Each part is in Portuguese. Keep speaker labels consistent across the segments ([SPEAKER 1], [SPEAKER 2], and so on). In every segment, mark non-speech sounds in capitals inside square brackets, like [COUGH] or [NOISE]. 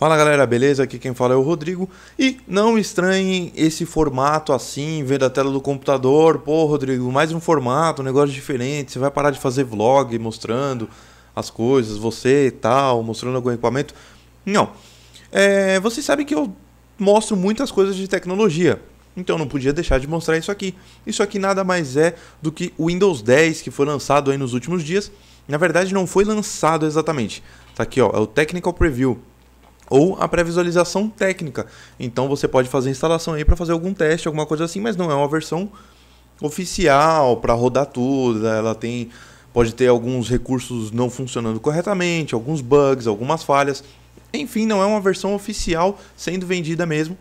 [SPEAKER 1] Fala galera, beleza? Aqui quem fala é o Rodrigo. E não estranhem esse formato assim, vendo a tela do computador. Pô, Rodrigo, mais um formato, um negócio diferente. Você vai parar de fazer vlog mostrando as coisas, você e tal, mostrando algum equipamento. Não. É, vocês sabem que eu mostro muitas coisas de tecnologia. Então não podia deixar de mostrar isso aqui. Isso aqui nada mais é do que o Windows 10 que foi lançado aí nos últimos dias. Na verdade não foi lançado exatamente. Tá aqui, ó, é o Technical Preview ou a pré-visualização técnica. Então você pode fazer instalação aí para fazer algum teste, alguma coisa assim, mas não é uma versão oficial para rodar tudo. Ela tem pode ter alguns recursos não funcionando corretamente, alguns bugs, algumas falhas. Enfim, não é uma versão oficial sendo vendida mesmo.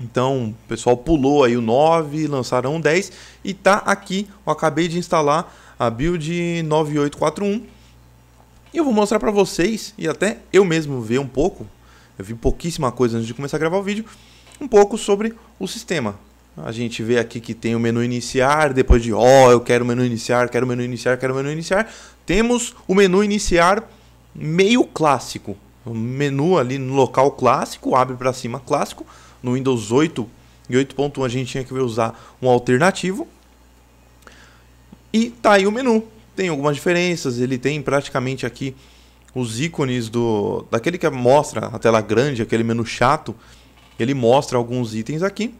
[SPEAKER 1] Então, o pessoal pulou aí o 9, lançaram o 10 e tá aqui, eu acabei de instalar a build 9841 e eu vou mostrar para vocês, e até eu mesmo ver um pouco, eu vi pouquíssima coisa antes de começar a gravar o vídeo, um pouco sobre o sistema. A gente vê aqui que tem o menu iniciar, depois de, ó, oh, eu quero o menu iniciar, quero o menu iniciar, quero o menu iniciar. Temos o menu iniciar meio clássico. O menu ali no local clássico, abre para cima clássico. No Windows 8 e 8.1 a gente tinha que usar um alternativo. E tá aí o menu tem algumas diferenças. Ele tem praticamente aqui os ícones do daquele que mostra a tela grande, aquele menu chato. Ele mostra alguns itens aqui.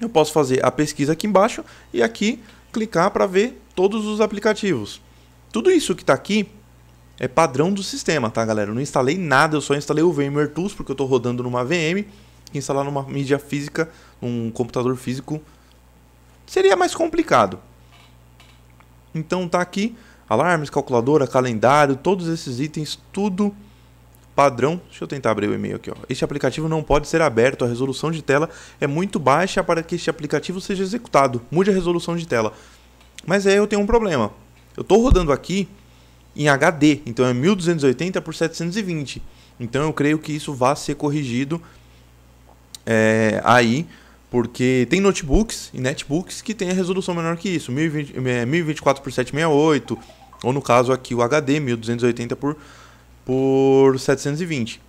[SPEAKER 1] Eu posso fazer a pesquisa aqui embaixo e aqui clicar para ver todos os aplicativos. Tudo isso que está aqui é padrão do sistema, tá, galera? Eu não instalei nada, eu só instalei o VMware Tools porque eu estou rodando numa VM. Instalar numa mídia física, num computador físico, seria mais complicado. Então tá aqui alarmes, calculadora, calendário, todos esses itens, tudo padrão. Deixa eu tentar abrir o e-mail aqui. Ó. Este aplicativo não pode ser aberto, a resolução de tela é muito baixa para que este aplicativo seja executado. Mude a resolução de tela. Mas aí eu tenho um problema. Eu estou rodando aqui em HD, então é 1280 por 720. Então eu creio que isso vai ser corrigido é, aí porque tem notebooks e netbooks que tem a resolução menor que isso, 1020, 1024 por 768, ou no caso aqui o HD 1280 por por 720.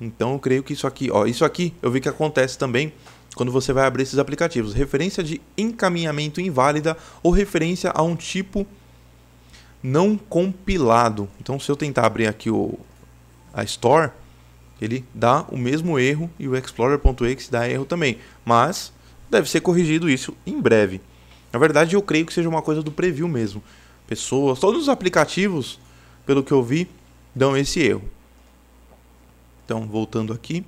[SPEAKER 1] Então eu creio que isso aqui, ó, isso aqui eu vi que acontece também quando você vai abrir esses aplicativos, referência de encaminhamento inválida ou referência a um tipo não compilado. Então se eu tentar abrir aqui o a Store, ele dá o mesmo erro e o Explorer.exe dá erro também. Mas deve ser corrigido isso em breve. Na verdade, eu creio que seja uma coisa do preview mesmo. Pessoas, todos os aplicativos, pelo que eu vi, dão esse erro. Então, voltando aqui,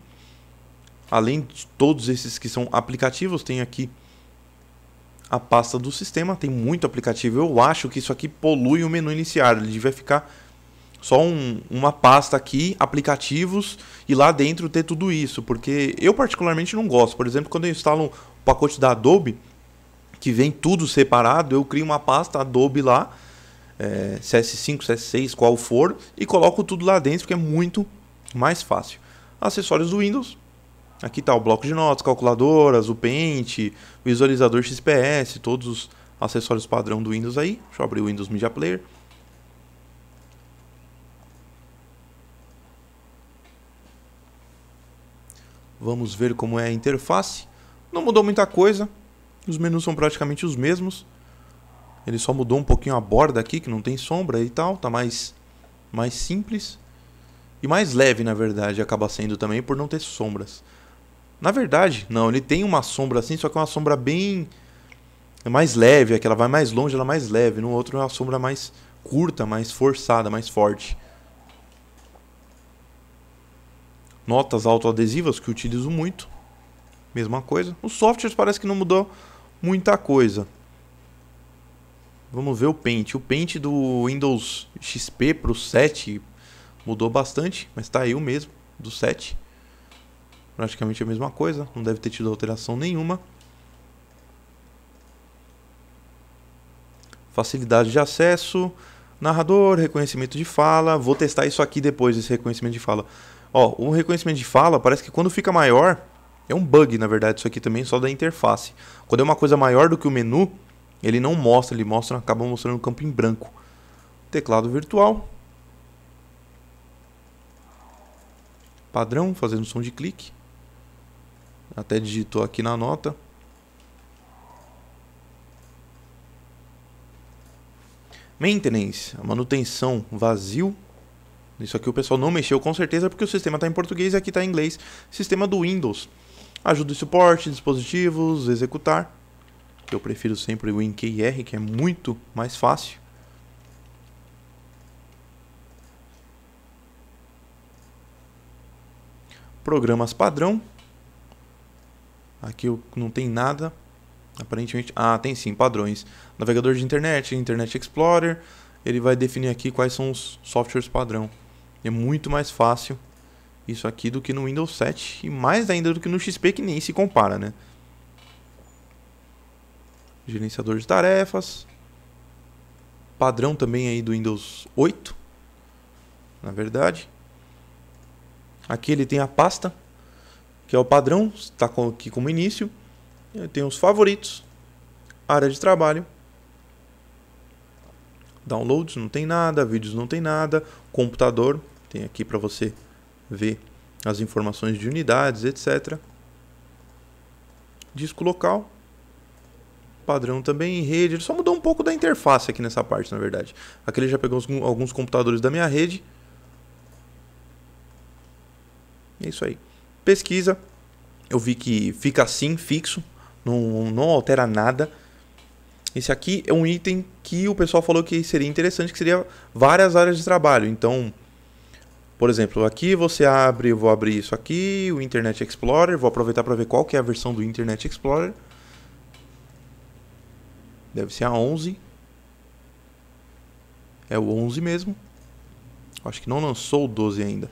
[SPEAKER 1] além de todos esses que são aplicativos, tem aqui a pasta do sistema, tem muito aplicativo. Eu acho que isso aqui polui o menu iniciar, ele devia ficar só um, uma pasta aqui, aplicativos, e lá dentro ter tudo isso. Porque eu particularmente não gosto. Por exemplo, quando eu instalo um pacote da Adobe, que vem tudo separado, eu crio uma pasta Adobe lá, é, CS5, CS6, qual for, e coloco tudo lá dentro, porque é muito mais fácil. Acessórios do Windows. Aqui está o bloco de notas, calculadoras, o Paint, visualizador XPS, todos os acessórios padrão do Windows aí. Deixa eu abrir o Windows Media Player. Vamos ver como é a interface. Não mudou muita coisa. Os menus são praticamente os mesmos. Ele só mudou um pouquinho a borda aqui, que não tem sombra e tal. Tá mais, mais simples. E mais leve, na verdade, acaba sendo também por não ter sombras. Na verdade, não, ele tem uma sombra assim, só que é uma sombra bem é mais leve, é que ela vai mais longe, ela é mais leve. No outro é uma sombra mais curta, mais forçada, mais forte. Notas autoadesivas que utilizo muito. Mesma coisa. Os softwares parece que não mudou muita coisa. Vamos ver o Paint. O Paint do Windows XP para o 7 mudou bastante, mas está aí o mesmo do 7. Praticamente a mesma coisa, não deve ter tido alteração nenhuma. Facilidade de acesso, narrador, reconhecimento de fala. Vou testar isso aqui depois, esse reconhecimento de fala. Ó, o reconhecimento de fala parece que quando fica maior, é um bug na verdade isso aqui também, só da interface. Quando é uma coisa maior do que o menu, ele não mostra, ele mostra, acaba mostrando o campo em branco. Teclado virtual. padrão, fazendo som de clique. Até digitou aqui na nota. Maintenance, a manutenção vazio. Isso aqui o pessoal não mexeu com certeza porque o sistema está em português e aqui está em inglês. Sistema do Windows. Ajuda e suporte, dispositivos, executar. Eu prefiro sempre o WinKR, que é muito mais fácil. Programas padrão. Aqui não tem nada. Aparentemente. Ah, tem sim, padrões. Navegador de internet, Internet Explorer. Ele vai definir aqui quais são os softwares padrão. É muito mais fácil isso aqui do que no Windows 7 e mais ainda do que no XP que nem se compara, né? Gerenciador de tarefas. Padrão também aí do Windows 8. Na verdade. Aqui ele tem a pasta, que é o padrão, está aqui como início. Tem os favoritos, área de trabalho, downloads, não tem nada, vídeos não tem nada, computador, tem aqui para você ver as informações de unidades, etc. Disco local, padrão também em rede. Ele só mudou um pouco da interface aqui nessa parte, na verdade. Aqui ele já pegou alguns computadores da minha rede. É isso aí. Pesquisa. Eu vi que fica assim, fixo. Não, não altera nada. Esse aqui é um item que o pessoal falou que seria interessante, que seria várias áreas de trabalho. Então, por exemplo, aqui você abre, eu vou abrir isso aqui, o Internet Explorer, vou aproveitar para ver qual que é a versão do Internet Explorer. Deve ser a 11. É o 11 mesmo. Acho que não lançou o 12 ainda.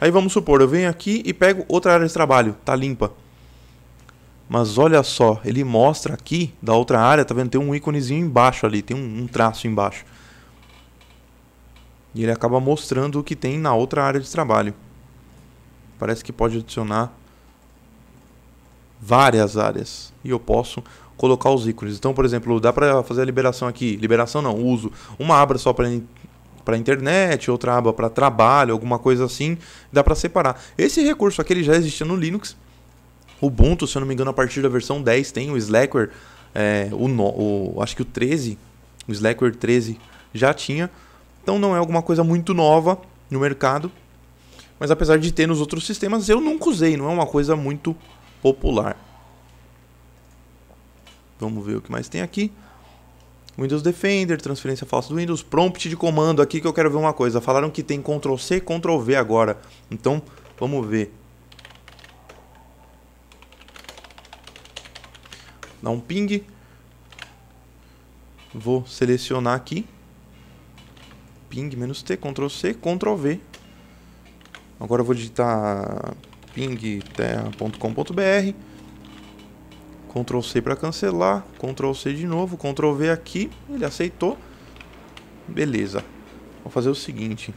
[SPEAKER 1] Aí vamos supor, eu venho aqui e pego outra área de trabalho, tá limpa. Mas olha só, ele mostra aqui da outra área, tá vendo? Tem um íconezinho embaixo ali, tem um, traço embaixo. E ele acaba mostrando o que tem na outra área de trabalho. Parece que pode adicionar várias áreas. E eu posso colocar os ícones. Então, por exemplo, dá para fazer a liberação aqui. Liberação não, uso. Uma aba só para para internet, outra aba para trabalho, alguma coisa assim, dá para separar. Esse recurso aqui ele já existia no Linux. Ubuntu, se eu não me engano, a partir da versão 10 tem o Slackware, é, o, o, acho que o 13, o Slackware 13 já tinha. Então não é alguma coisa muito nova no mercado. Mas apesar de ter nos outros sistemas, eu nunca usei, não é uma coisa muito popular. Vamos ver o que mais tem aqui. Windows Defender, transferência falsa do Windows, prompt de comando aqui que eu quero ver uma coisa. Falaram que tem Ctrl C, Ctrl V agora. Então, vamos ver. Dá um ping. Vou selecionar aqui. Ping menos T, Ctrl C, Ctrl V. Agora eu vou digitar pingterra.com.br Ctrl C para cancelar, Ctrl C de novo, Ctrl V aqui, ele aceitou. Beleza. Vou fazer o seguinte.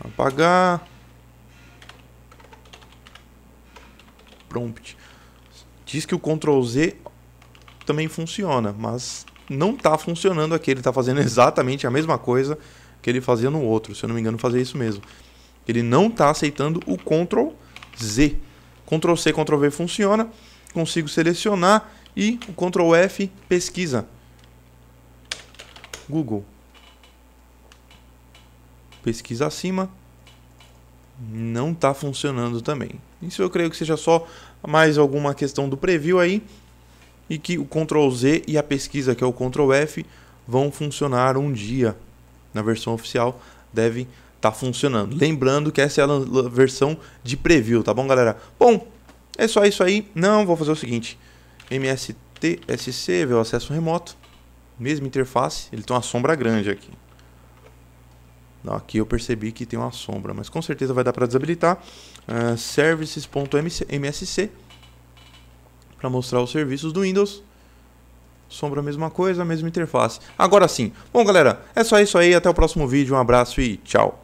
[SPEAKER 1] Apagar. Prompt. Diz que o Ctrl Z também funciona, mas não está funcionando aqui. Ele está fazendo [LAUGHS] exatamente a mesma coisa que ele fazia no outro. Se eu não me engano, fazer isso mesmo. Ele não está aceitando o Ctrl Z. Ctrl C, Ctrl V funciona. Consigo selecionar e o Ctrl F pesquisa. Google. Pesquisa acima. Não está funcionando também. Isso eu creio que seja só mais alguma questão do preview aí. E que o Ctrl Z e a pesquisa, que é o Ctrl F, vão funcionar um dia. Na versão oficial deve tá funcionando. Lembrando que essa é a versão de preview, tá bom, galera? Bom, é só isso aí. Não, vou fazer o seguinte. MSTSC, ver o acesso remoto. Mesma interface, ele tem uma sombra grande aqui. Aqui eu percebi que tem uma sombra, mas com certeza vai dar para desabilitar. Uh, Services.msc para mostrar os serviços do Windows. Sombra a mesma coisa, a mesma interface. Agora sim. Bom, galera, é só isso aí. Até o próximo vídeo. Um abraço e tchau.